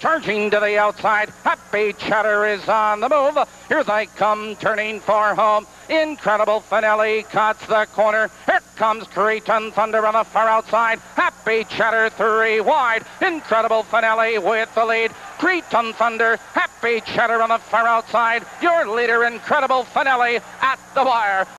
Charging to the outside, Happy Chatter is on the move. Here they come, turning for home. Incredible Finale cuts the corner. Here comes Cretan Thunder on the far outside. Happy Chatter three wide. Incredible Finale with the lead. Cretan Thunder, Happy Chatter on the far outside. Your leader, Incredible Finale, at the wire.